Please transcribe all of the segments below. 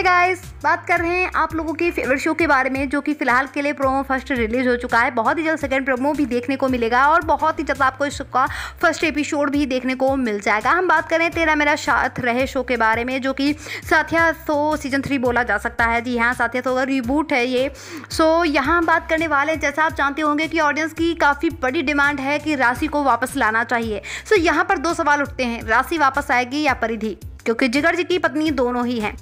है गाइस बात कर रहे हैं आप लोगों के फेवरेट शो के बारे में, जो कि फ़िलहाल के लिए प्रोमो फ़र्स्ट रिलीज़ हो चुका है। बहुत ही जल्द सेकंड प्रोमो भी देखने को मिलेगा और बहुत ही जल्द आपको इसका फ़र्स्ट एपिसोड भी देखने को मिल जाएगा। हम बात करें तेरा मेरा साथ रहे शो के बारे में, जो कि साथिया शो सीज़न थ्री बोला जा सकता है। जी हाँ साथिया शो का रिबूट है ये। सो यहाँ हम बात करने वाले जैसा आप जानते होंगे कि ऑडियंस की काफ़ी बड़ी डिमांड है कि राशि को वापस लाना चाहिए। सो यहाँ पर दो सवाल उठते हैं। राशि वापस आएगी या परिधि? क्योंकि जिगर जी की पत्नी दोनों ही हैं।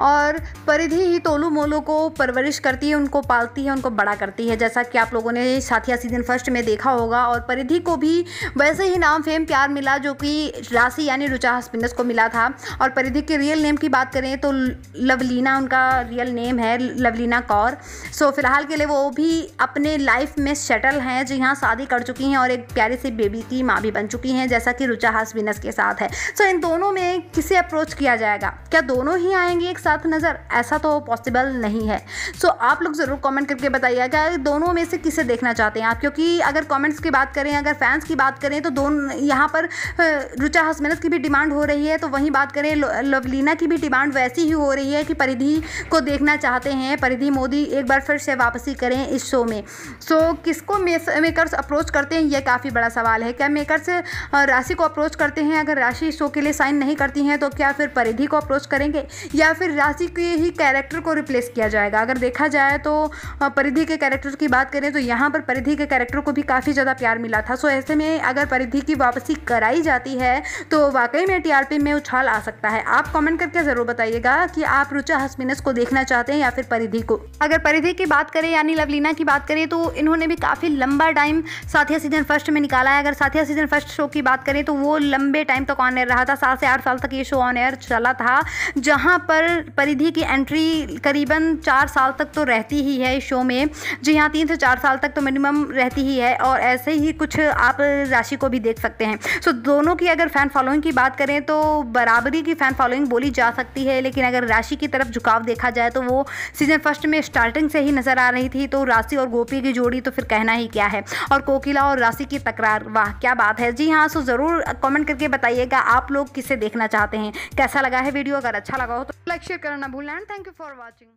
और परिधि ही तोलू मोलू को परवरिश करती है, उनको पालती है, उनको बड़ा करती है। जैसा कि आप लोगों ने साथिया सीज़न फ़र्स्ट में देखा होगा, और परिधि को भी वैसे ही नाम फेम प्यार मिला जो कि राशि यानी रुचा हस्पिनस को मिला था। और परिधि के रियल नेम की बात करें तो लवलीना, उनका रियल नेम है लवलीना कौर। सो फ़िलहाल के लिए वो भी अपने लाइफ में सेटल हैं, जी हाँ शादी कर चुकी हैं और एक प्यारी सी बेबी की माँ भी बन चुकी हैं, जैसा कि रुचा हस्पिनस के साथ है। सो इन दोनों में किसे अप्रोच किया जाएगा? क्या दोनों ही आएँगे एक साथ? नज़र ऐसा तो पॉसिबल नहीं है। सो so, आप लोग ज़रूर कमेंट करके बताइएगा दोनों में से किसे देखना चाहते हैं आप? क्योंकि अगर कमेंट्स की बात करें अगर फैंस की बात करें तो दोनों यहाँ पर रुचा हसमनस की भी डिमांड हो रही है। तो वहीं बात करें लवलीना की भी डिमांड वैसी ही हो रही है कि परिधि को देखना चाहते हैं। परिधि मोदी एक बार फिर से वापसी करें इस शो में। सो so, किसको मेकर्स अप्रोच करते हैं यह काफ़ी बड़ा सवाल है। क्या मेकर्स राशि को अप्रोच करते हैं? अगर राशि शो के लिए साइन नहीं करती हैं तो क्या फिर परिधि को अप्रोच करेंगे? या फिर राशि के ही कैरेक्टर को रिप्लेस किया जाएगा। अगर देखा जाए तो परिधि के कैरेक्टर की बात करें तो यहाँ पर परिधि के कैरेक्टर को भी काफ़ी ज़्यादा प्यार मिला था। सो ऐसे में अगर परिधि की वापसी कराई जाती है तो वाकई में टीआरपी में उछाल आ सकता है। आप कमेंट करके ज़रूर बताइएगा कि आप रुचा हसमिनस को देखना चाहते हैं या फिर परिधि को। अगर परिधि की बात करें यानी लवलीना की बात करें तो इन्होंने भी काफ़ी लंबा टाइम साथिया सीज़न फ़र्स्ट में निकाला है। अगर साथिया सीज़न फ़र्स्ट शो की बात करें तो वो लंबे टाइम तक ऑन एयर रहा था। सात से आठ साल तक ये शो ऑन एयर चला था, जहाँ पर परिधि की एंट्री करीबन चार साल तक तो रहती ही है इस शो में। जी हाँ तीन से चार साल तक तो मिनिमम रहती ही है और ऐसे ही कुछ आप राशि को भी देख सकते हैं। सो दोनों की अगर फ़ैन फॉलोइंग की बात करें तो बराबरी की फ़ैन फॉलोइंग बोली जा सकती है, लेकिन अगर राशि की तरफ़ झुकाव देखा जाए तो वो सीज़न फ़र्स्ट में स्टार्टिंग से ही नज़र आ रही थी तो राशि और गोपी की जोड़ी तो फिर कहना ही क्या है। और कोकिला और राशि की तकरार, वाह, क्या बात है। जी हाँ सो ज़रूर कमेंट करके बताइएगा आप लोग किसे देखना चाहते हैं। कैसा लगा है वीडियो अगर अच्छा लगा हो तो लाइक शेयर करना भूलना and thank you for watching